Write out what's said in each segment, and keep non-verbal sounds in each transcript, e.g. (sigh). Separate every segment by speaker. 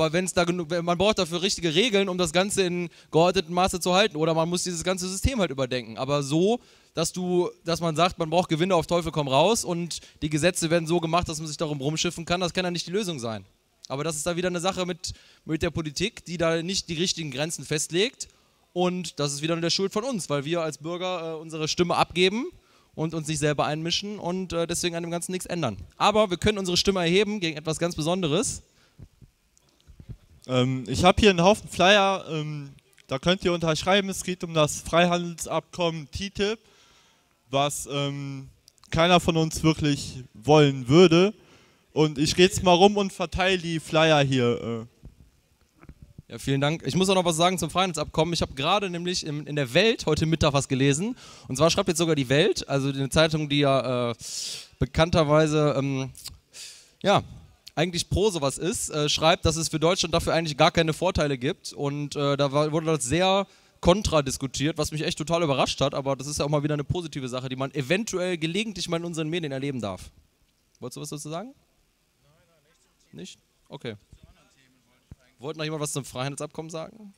Speaker 1: Aber wenn es da genug, man braucht dafür richtige Regeln, um das Ganze in geordnetem Maße zu halten. Oder man muss dieses ganze System halt überdenken. Aber so, dass du, dass man sagt, man braucht Gewinne auf Teufel komm raus und die Gesetze werden so gemacht, dass man sich darum rumschiffen kann, das kann ja nicht die Lösung sein. Aber das ist da wieder eine Sache mit, mit der Politik, die da nicht die richtigen Grenzen festlegt. Und das ist wieder eine Schuld von uns, weil wir als Bürger äh, unsere Stimme abgeben und uns nicht selber einmischen und äh, deswegen an dem Ganzen nichts ändern. Aber wir können unsere Stimme erheben gegen etwas ganz Besonderes.
Speaker 2: Ähm, ich habe hier einen Haufen Flyer, ähm, da könnt ihr unterschreiben. Es geht um das Freihandelsabkommen TTIP, was ähm, keiner von uns wirklich wollen würde. Und ich gehe jetzt mal rum und verteile die Flyer hier.
Speaker 1: Äh. Ja, vielen Dank. Ich muss auch noch was sagen zum Freihandelsabkommen. Ich habe gerade nämlich in, in, der Welt heute Mittag was gelesen. Und zwar schreibt jetzt sogar die Welt, also eine Zeitung, die ja äh, bekannterweise ähm, ja, eigentlich pro sowas ist, äh, schreibt, dass es für Deutschland dafür eigentlich gar keine Vorteile gibt. Und äh, da war, wurde das sehr kontra diskutiert, was mich echt total überrascht hat. Aber das ist ja auch mal wieder eine positive Sache, die man eventuell gelegentlich mal in unseren Medien erleben darf. Wolltest du was dazu sagen? Nein, nein, nicht. Nicht? Okay. Wollte noch jemand was zum Freihandelsabkommen sagen?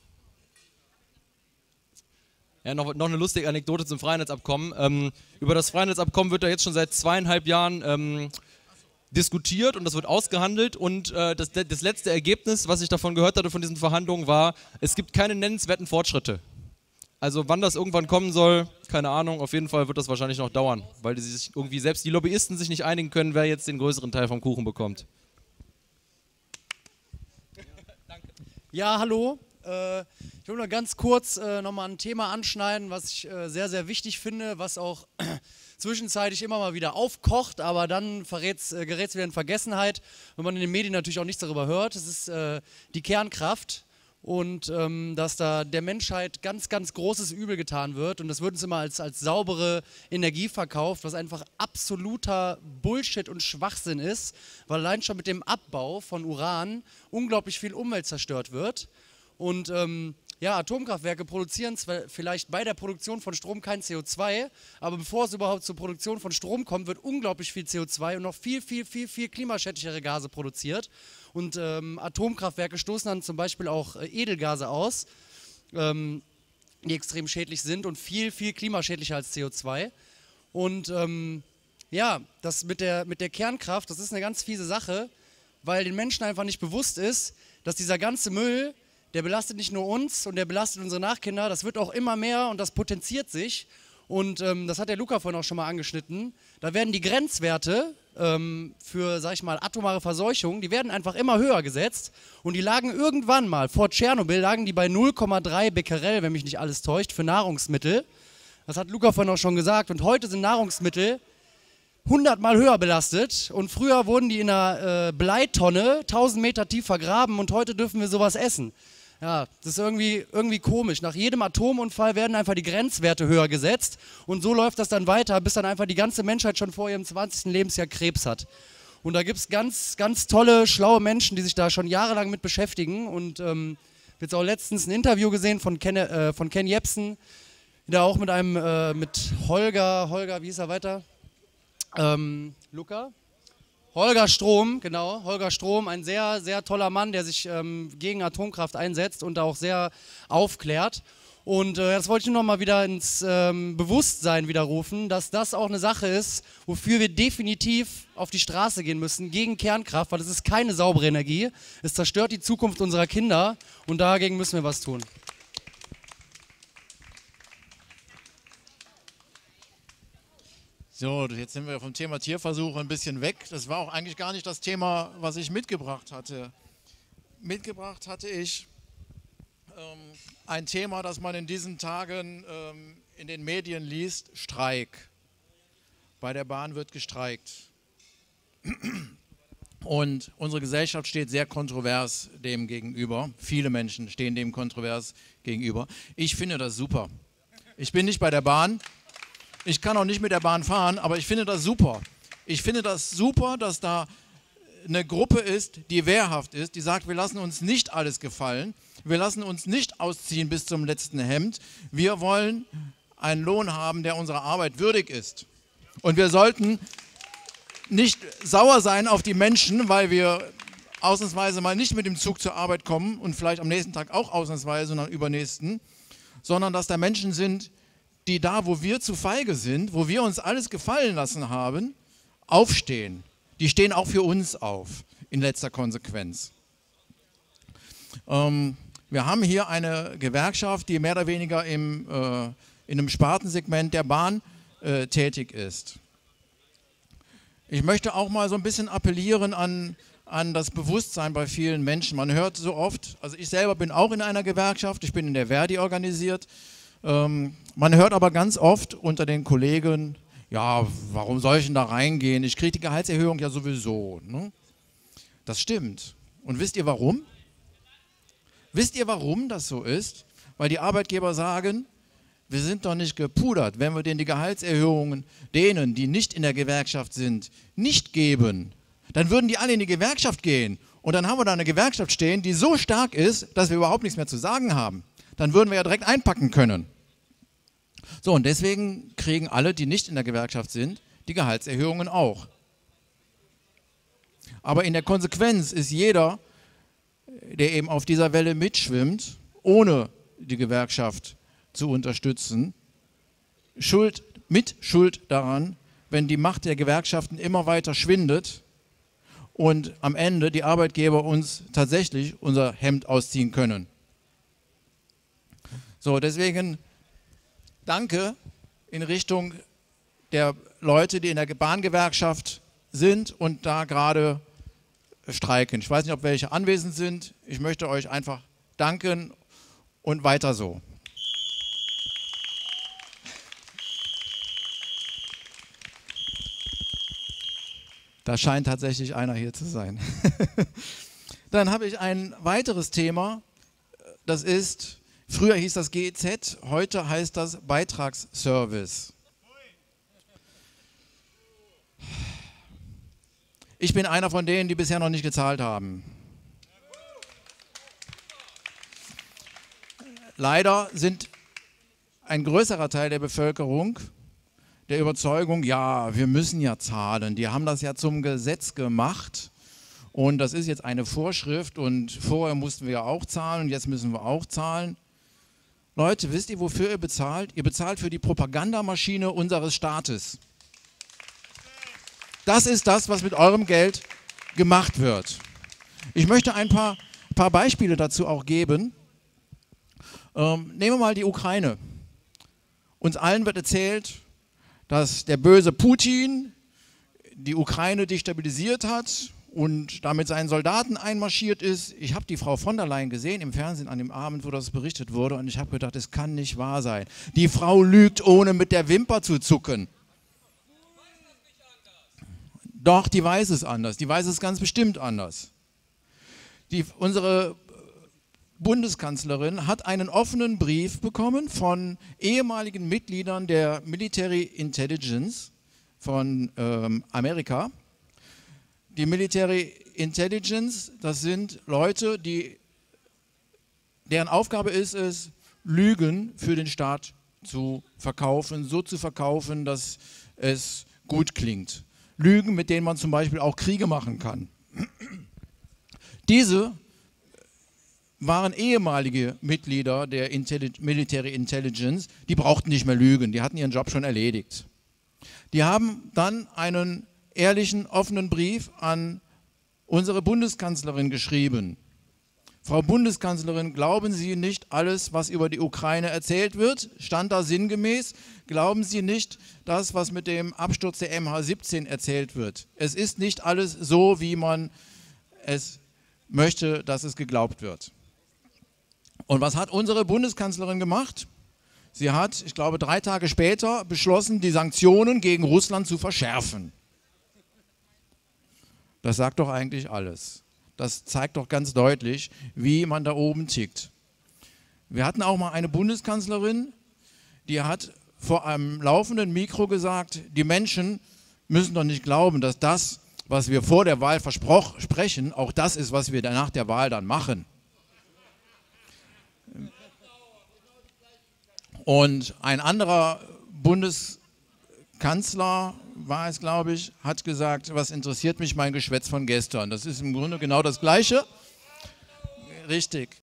Speaker 1: Ja, noch, noch eine lustige Anekdote zum Freihandelsabkommen. Ähm, über das Freihandelsabkommen wird da jetzt schon seit zweieinhalb Jahren ähm, diskutiert und das wird ausgehandelt und äh, das, das letzte Ergebnis, was ich davon gehört hatte von diesen Verhandlungen, war, es gibt keine nennenswerten Fortschritte. Also wann das irgendwann kommen soll, keine Ahnung, auf jeden Fall wird das wahrscheinlich noch dauern, weil die sich irgendwie selbst die Lobbyisten sich nicht einigen können, wer jetzt den größeren Teil vom Kuchen bekommt.
Speaker 3: Ja, hallo. Äh, ich will nur ganz kurz äh, nochmal ein Thema anschneiden, was ich äh, sehr, sehr wichtig finde, was auch zwischenzeitlich immer mal wieder aufkocht, aber dann äh, gerät es wieder in Vergessenheit, wenn man in den Medien natürlich auch nichts darüber hört. Das ist äh, die Kernkraft und ähm, dass da der Menschheit ganz, ganz großes Übel getan wird. Und das wird uns immer als, als saubere Energie verkauft, was einfach absoluter Bullshit und Schwachsinn ist, weil allein schon mit dem Abbau von Uran unglaublich viel Umwelt zerstört wird. Und ähm, ja, Atomkraftwerke produzieren zwar vielleicht bei der Produktion von Strom kein CO2, aber bevor es überhaupt zur Produktion von Strom kommt, wird unglaublich viel CO2 und noch viel, viel, viel, viel klimaschädlichere Gase produziert. Und ähm, Atomkraftwerke stoßen dann zum Beispiel auch äh, Edelgase aus, ähm, die extrem schädlich sind und viel, viel klimaschädlicher als CO2. Und ähm, ja, das mit der, mit der Kernkraft, das ist eine ganz fiese Sache, weil den Menschen einfach nicht bewusst ist, dass dieser ganze Müll der belastet nicht nur uns und der belastet unsere Nachkinder, das wird auch immer mehr und das potenziert sich. Und ähm, das hat der Luca vorhin auch schon mal angeschnitten. Da werden die Grenzwerte ähm, für, sag ich mal, atomare Verseuchung, die werden einfach immer höher gesetzt. Und die lagen irgendwann mal, vor Tschernobyl, lagen die bei 0,3 Becquerel, wenn mich nicht alles täuscht, für Nahrungsmittel. Das hat Luca vorhin auch schon gesagt. Und heute sind Nahrungsmittel 100 Mal höher belastet. Und früher wurden die in einer äh, Bleitonne 1000 Meter tief vergraben und heute dürfen wir sowas essen. Ja, das ist irgendwie, irgendwie komisch. Nach jedem Atomunfall werden einfach die Grenzwerte höher gesetzt und so läuft das dann weiter, bis dann einfach die ganze Menschheit schon vor ihrem 20. Lebensjahr Krebs hat. Und da gibt es ganz, ganz tolle, schlaue Menschen, die sich da schon jahrelang mit beschäftigen. Und ähm, jetzt auch letztens ein Interview gesehen von Ken, äh, von Ken Jepsen, der auch mit einem, äh, mit Holger, Holger, wie ist er weiter? Ähm, Luca? Holger Strom, genau, Holger Strom, ein sehr, sehr toller Mann, der sich ähm, gegen Atomkraft einsetzt und auch sehr aufklärt. Und äh, das wollte ich nur noch mal wieder ins ähm, Bewusstsein widerrufen, dass das auch eine Sache ist, wofür wir definitiv auf die Straße gehen müssen, gegen Kernkraft, weil es ist keine saubere Energie. Es zerstört die Zukunft unserer Kinder und dagegen müssen wir was tun.
Speaker 4: So, jetzt sind wir vom Thema Tierversuche ein bisschen weg. Das war auch eigentlich gar nicht das Thema, was ich mitgebracht hatte. Mitgebracht hatte ich ähm, ein Thema, das man in diesen Tagen ähm, in den Medien liest, Streik. Bei der Bahn wird gestreikt. Und unsere Gesellschaft steht sehr kontrovers dem gegenüber. Viele Menschen stehen dem kontrovers gegenüber. Ich finde das super. Ich bin nicht bei der Bahn, ich kann auch nicht mit der Bahn fahren, aber ich finde das super. Ich finde das super, dass da eine Gruppe ist, die wehrhaft ist, die sagt, wir lassen uns nicht alles gefallen, wir lassen uns nicht ausziehen bis zum letzten Hemd, wir wollen einen Lohn haben, der unserer Arbeit würdig ist. Und wir sollten nicht sauer sein auf die Menschen, weil wir ausnahmsweise mal nicht mit dem Zug zur Arbeit kommen und vielleicht am nächsten Tag auch ausnahmsweise, sondern übernächsten, sondern dass da Menschen sind, die da, wo wir zu feige sind, wo wir uns alles gefallen lassen haben, aufstehen. Die stehen auch für uns auf, in letzter Konsequenz. Ähm, wir haben hier eine Gewerkschaft, die mehr oder weniger im, äh, in einem Spartensegment der Bahn äh, tätig ist. Ich möchte auch mal so ein bisschen appellieren an, an das Bewusstsein bei vielen Menschen. Man hört so oft, also ich selber bin auch in einer Gewerkschaft, ich bin in der Verdi organisiert. Ähm, man hört aber ganz oft unter den Kollegen, ja, warum soll ich denn da reingehen? Ich kriege die Gehaltserhöhung ja sowieso. Ne? Das stimmt. Und wisst ihr warum? Wisst ihr, warum das so ist? Weil die Arbeitgeber sagen, wir sind doch nicht gepudert, wenn wir denen die Gehaltserhöhungen denen, die nicht in der Gewerkschaft sind, nicht geben. Dann würden die alle in die Gewerkschaft gehen. Und dann haben wir da eine Gewerkschaft stehen, die so stark ist, dass wir überhaupt nichts mehr zu sagen haben. Dann würden wir ja direkt einpacken können. So, und deswegen kriegen alle, die nicht in der Gewerkschaft sind, die Gehaltserhöhungen auch. Aber in der Konsequenz ist jeder, der eben auf dieser Welle mitschwimmt, ohne die Gewerkschaft zu unterstützen, schuld, mit Schuld daran, wenn die Macht der Gewerkschaften immer weiter schwindet und am Ende die Arbeitgeber uns tatsächlich unser Hemd ausziehen können. So, deswegen danke in Richtung der Leute, die in der Bahngewerkschaft sind und da gerade streiken. Ich weiß nicht, ob welche anwesend sind. Ich möchte euch einfach danken und weiter so. Da scheint tatsächlich einer hier zu sein. (laughs) Dann habe ich ein weiteres Thema. Das ist, früher hieß das GEZ, heute heißt das Beitragsservice. Ich bin einer von denen, die bisher noch nicht gezahlt haben. Leider sind ein größerer Teil der Bevölkerung der Überzeugung, ja, wir müssen ja zahlen. Die haben das ja zum Gesetz gemacht und das ist jetzt eine Vorschrift und vorher mussten wir ja auch zahlen und jetzt müssen wir auch zahlen. Leute, wisst ihr, wofür ihr bezahlt? Ihr bezahlt für die Propagandamaschine unseres Staates. Das ist das, was mit eurem Geld gemacht wird. Ich möchte ein paar, paar Beispiele dazu auch geben. Ähm, nehmen wir mal die Ukraine. Uns allen wird erzählt, dass der böse Putin die Ukraine destabilisiert hat und damit seinen Soldaten einmarschiert ist. Ich habe die Frau von der Leyen gesehen im Fernsehen an dem Abend, wo das berichtet wurde und ich habe gedacht, es kann nicht wahr sein. Die Frau lügt, ohne mit der Wimper zu zucken. Doch, die weiß es anders. Die weiß es ganz bestimmt anders. Die, unsere Bundeskanzlerin hat einen offenen Brief bekommen von ehemaligen Mitgliedern der Military Intelligence von ähm, Amerika. Die Military Intelligence, das sind Leute, die, deren Aufgabe ist es, Lügen für den Staat zu verkaufen, so zu verkaufen, dass es gut klingt. Lügen, mit denen man zum Beispiel auch Kriege machen kann. Diese waren ehemalige Mitglieder der Intelli Military Intelligence, die brauchten nicht mehr lügen, die hatten ihren Job schon erledigt. Die haben dann einen ehrlichen, offenen Brief an unsere Bundeskanzlerin geschrieben. Frau Bundeskanzlerin, glauben Sie nicht alles, was über die Ukraine erzählt wird? Stand da sinngemäß? Glauben Sie nicht das, was mit dem Absturz der MH17 erzählt wird? Es ist nicht alles so, wie man es möchte, dass es geglaubt wird. Und was hat unsere Bundeskanzlerin gemacht? Sie hat, ich glaube, drei Tage später beschlossen, die Sanktionen gegen Russland zu verschärfen. Das sagt doch eigentlich alles. Das zeigt doch ganz deutlich, wie man da oben tickt. Wir hatten auch mal eine Bundeskanzlerin, die hat vor einem laufenden Mikro gesagt, die Menschen müssen doch nicht glauben, dass das, was wir vor der Wahl versprechen, auch das ist, was wir nach der Wahl dann machen. Und ein anderer Bundeskanzler, Kanzler war es, glaube ich, hat gesagt, was interessiert mich mein Geschwätz von gestern. Das ist im Grunde genau das Gleiche. Richtig.